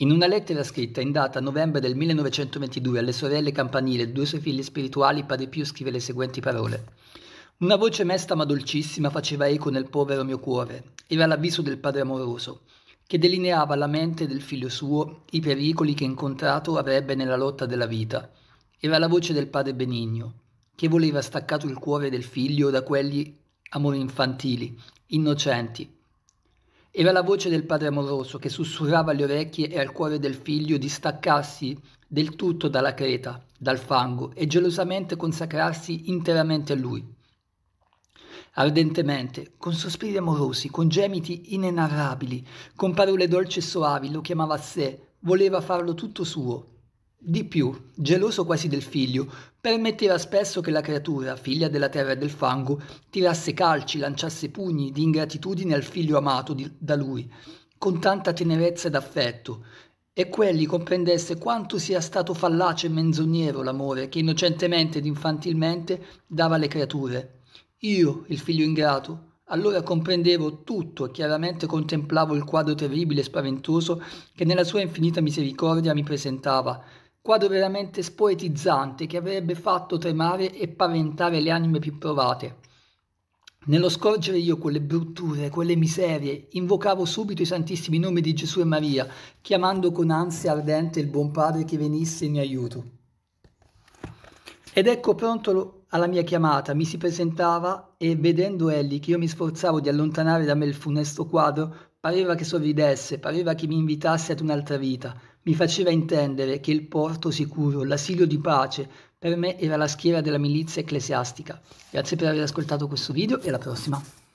In una lettera scritta in data novembre del 1922 alle sorelle Campanile due suoi figli spirituali, Padre Pio scrive le seguenti parole. Una voce mesta ma dolcissima faceva eco nel povero mio cuore. Era l'avviso del Padre amoroso, che delineava alla mente del figlio suo i pericoli che incontrato avrebbe nella lotta della vita. Era la voce del Padre benigno, che voleva staccato il cuore del figlio da quegli amori infantili, innocenti, era la voce del padre amoroso che sussurrava alle orecchie e al cuore del figlio di staccarsi del tutto dalla creta, dal fango e gelosamente consacrarsi interamente a lui. Ardentemente, con sospiri amorosi, con gemiti inenarrabili, con parole dolci e soavi, lo chiamava a sé, voleva farlo tutto suo, di più, geloso quasi del figlio, permetteva spesso che la creatura, figlia della terra e del fango, tirasse calci, lanciasse pugni di ingratitudine al figlio amato di, da lui, con tanta tenerezza ed affetto, e quelli comprendesse quanto sia stato fallace e menzognero l'amore che innocentemente ed infantilmente dava alle creature. Io, il figlio ingrato, allora comprendevo tutto e chiaramente contemplavo il quadro terribile e spaventoso che nella sua infinita misericordia mi presentava, quadro veramente spoetizzante che avrebbe fatto tremare e paventare le anime più provate. Nello scorgere io quelle brutture, quelle miserie, invocavo subito i santissimi nomi di Gesù e Maria, chiamando con ansia ardente il buon Padre che venisse in mio aiuto. Ed ecco pronto alla mia chiamata, mi si presentava e vedendo egli che io mi sforzavo di allontanare da me il funesto quadro, pareva che sorridesse, pareva che mi invitasse ad un'altra vita, mi faceva intendere che il porto sicuro, l'asilo di pace, per me era la schiera della milizia ecclesiastica. Grazie per aver ascoltato questo video e alla prossima.